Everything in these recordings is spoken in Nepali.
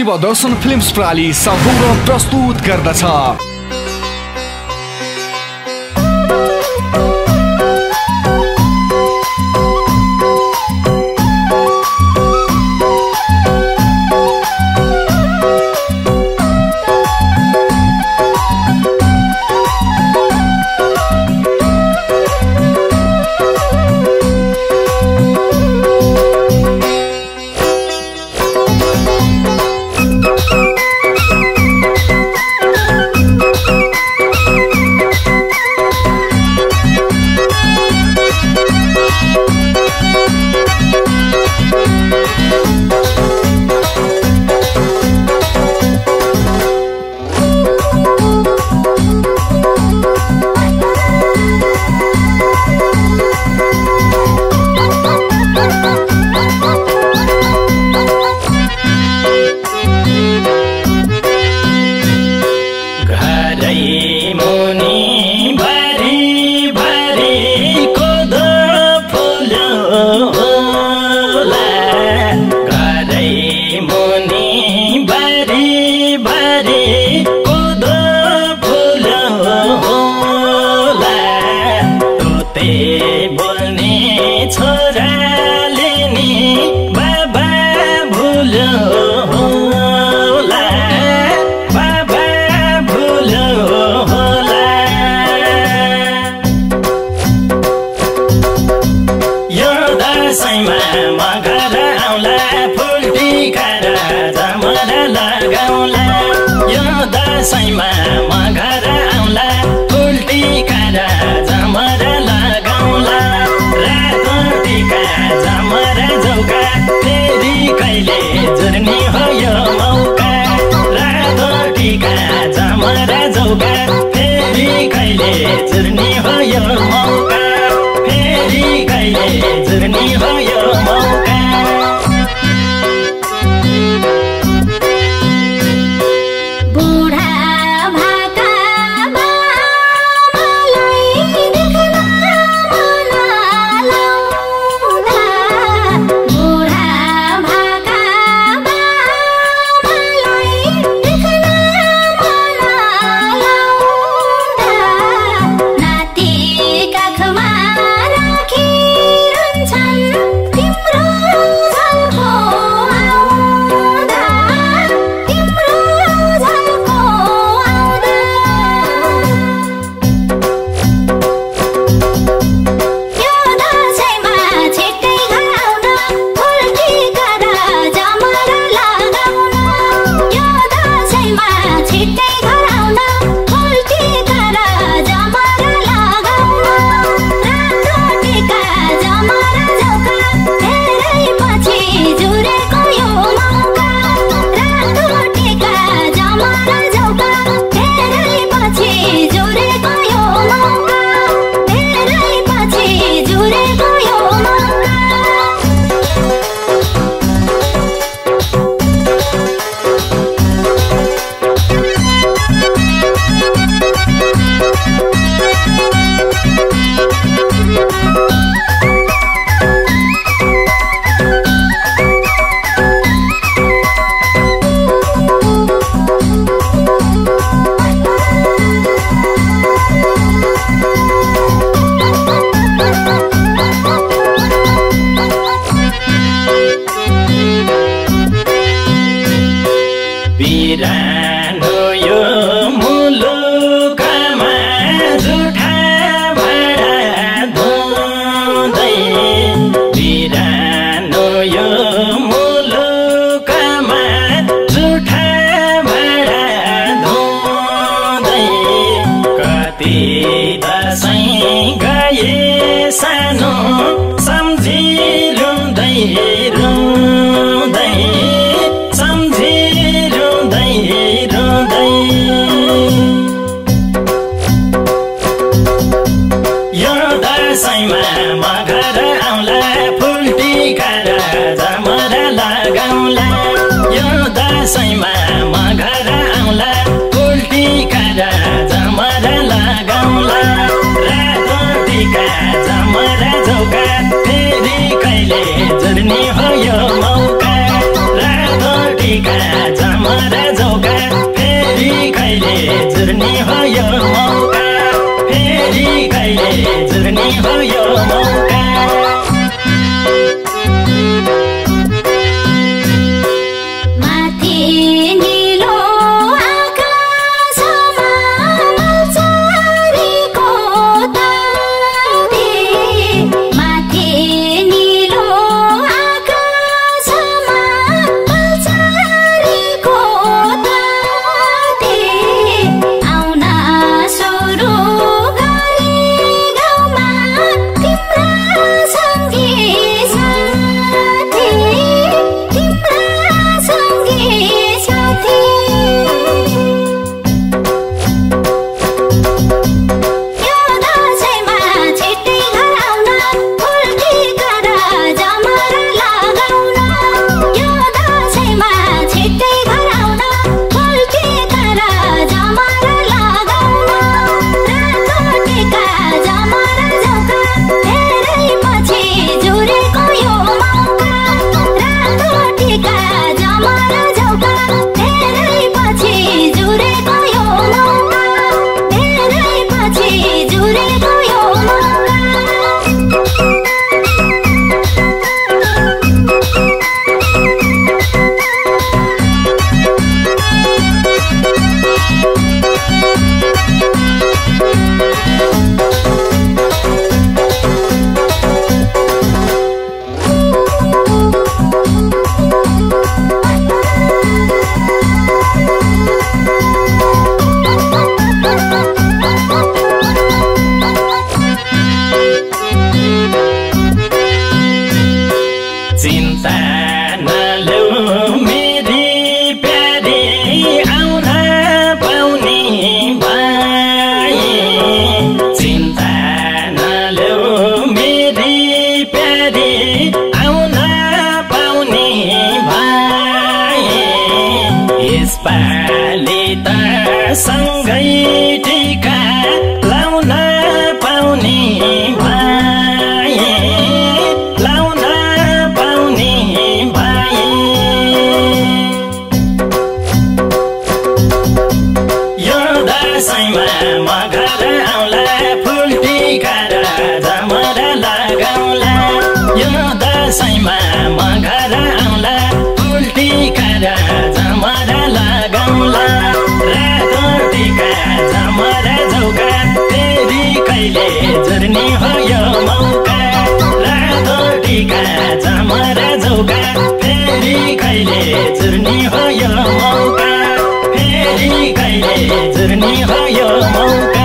शिवदर्शन फिल्म्स प्राली सौगौरव प्रस्तुत गर्दछ। हो फेरि कहिले जुग्ने हो यो मौका Thank you. यसपालि त सँगै टिका कहिले चुर्नी हो यो मौका? फेरि कहिले चुर्नी हो यो मौका?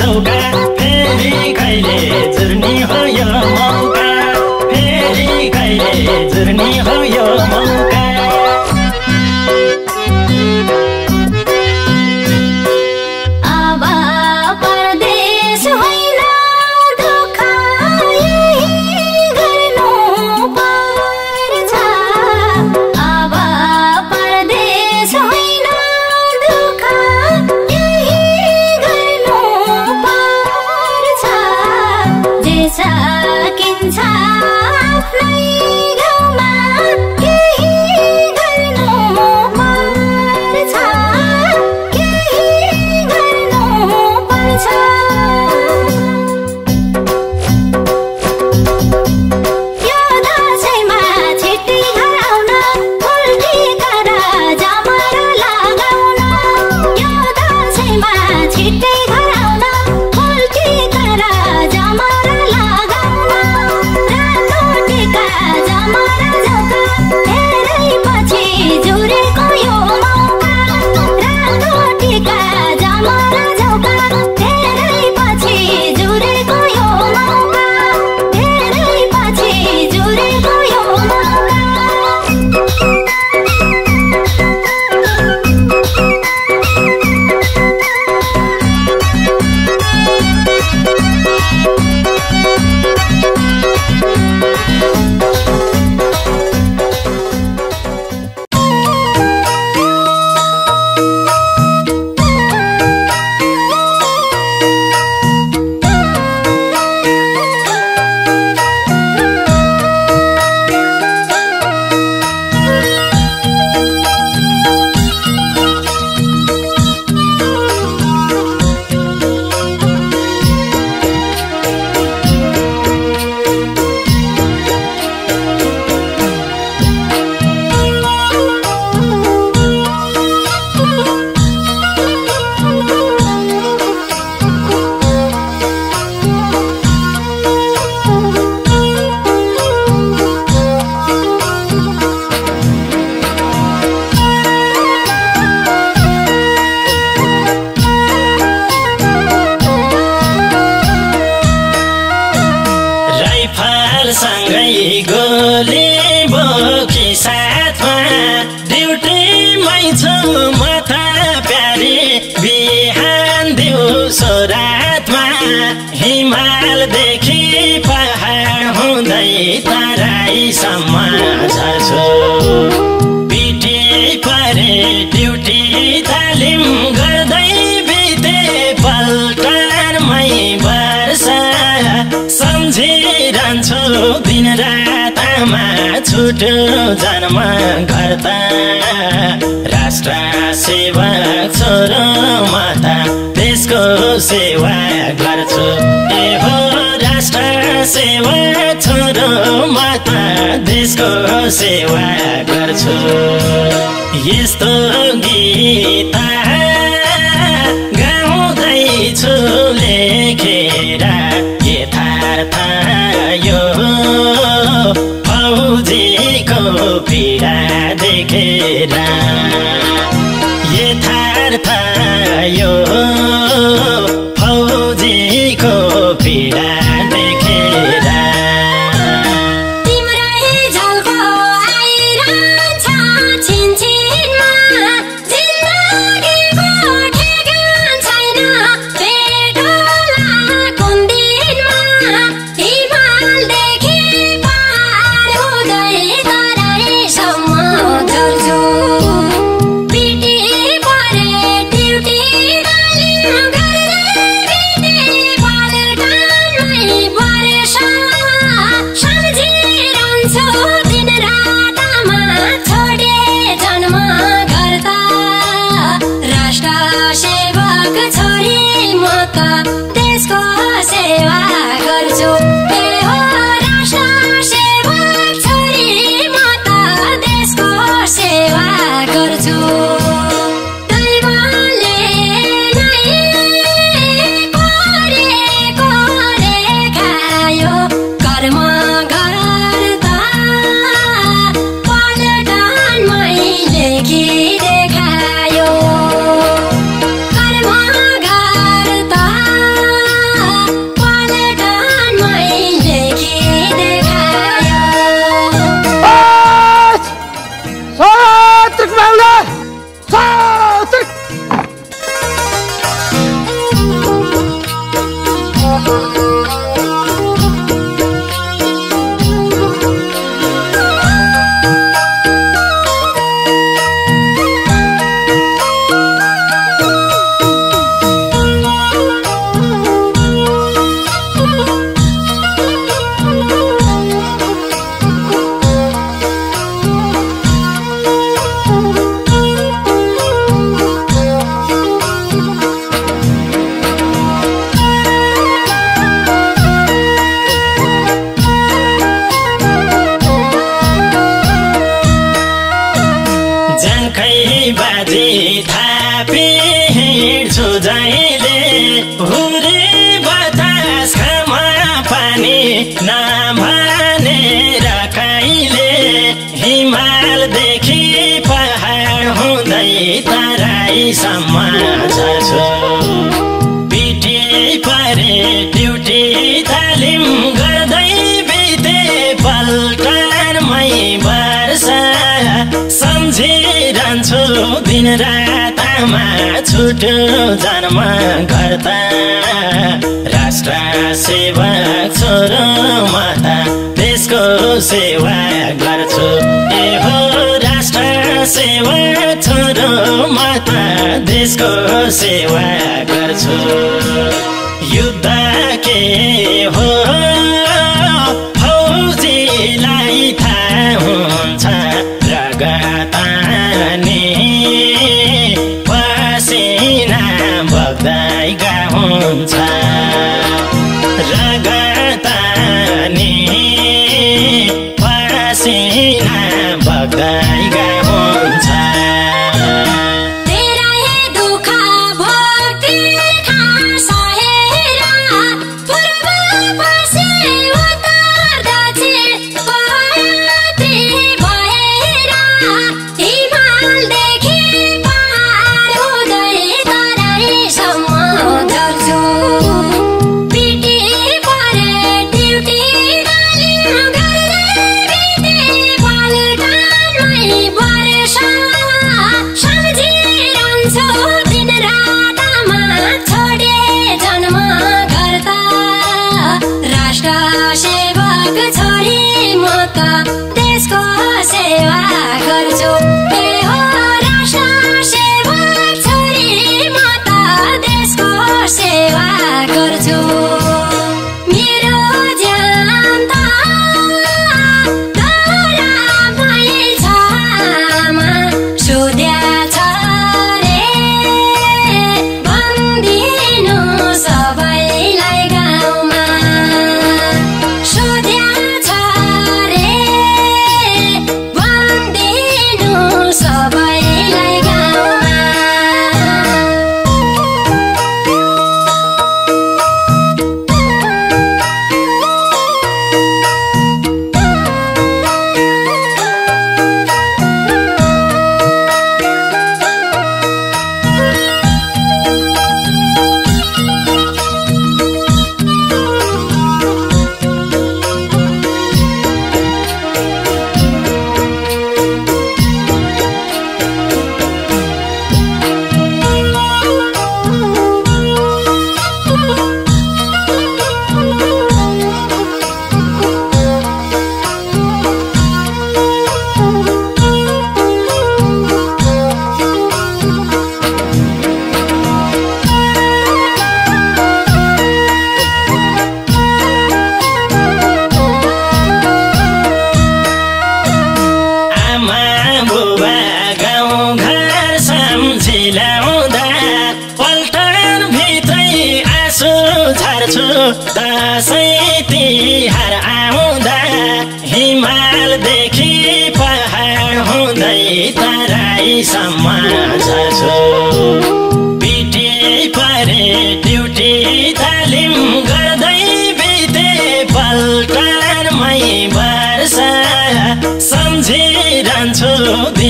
चौका जन्म गर्दा राष्ट्र सेवा छोरो माता देशको सेवा गर्छु। ए हो राष्ट्र सेवा छोरो माता देशको सेवा गर्छु। यस्तो गीत गाउँदैछु लेखेर। सम्झेको पीडा देखेर यथार्थ か बाजी थापी हिँड्छु जहिले हुरी बतास खामा पानी नभनेर कहिले हिमालदेखि पहाड हुँदै तराईसम्म। दिन रातमा छुट्यो जन्म गर्दा राष्ट्र सेवक छोरो माता देशको सेवा गर्छु। ए हो राष्ट्र सेवा छोरो माता देशको सेवा गर्छु। युद्ध के हो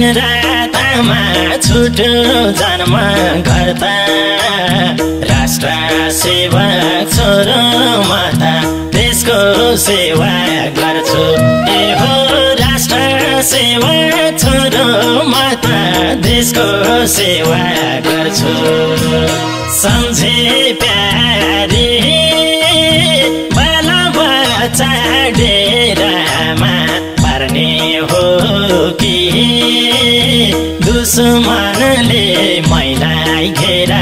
दिन रातमा छुट्यो जन्म गर्दा राष्ट्र सेवक छोरो माता देशको सेवा गर्छु। ए राष्ट्र सेवा छोरो माता देशको सेवा गर्छु। सम्झे प्यारी बाला बच्चा डेरामा पर्ने हो कि सुमानले मैलाई घेरा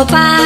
ropa.